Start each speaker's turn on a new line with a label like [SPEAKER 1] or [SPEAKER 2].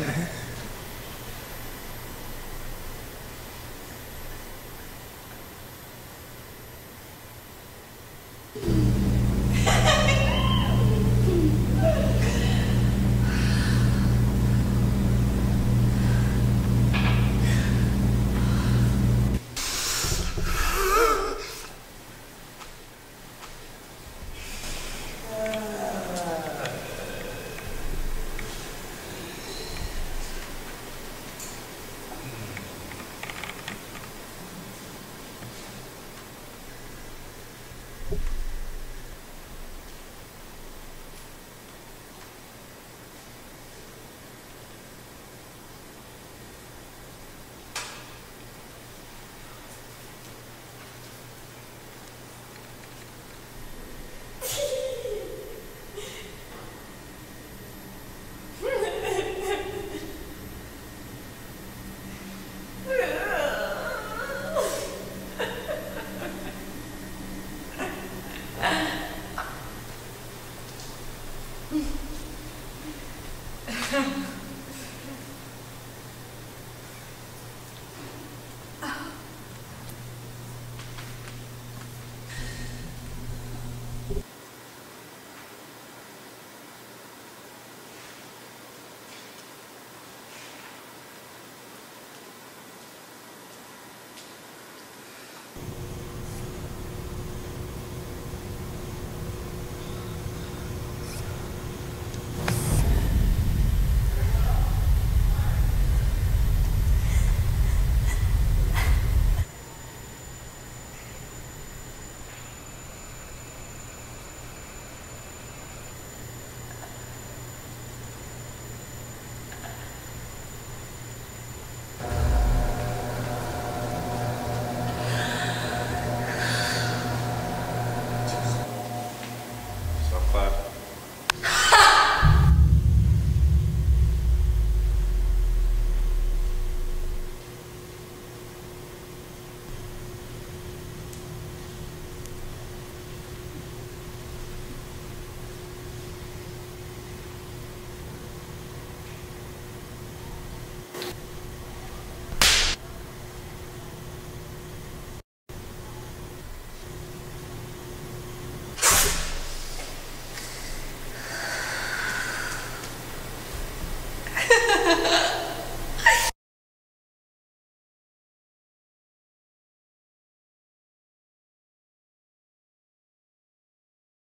[SPEAKER 1] Yeah.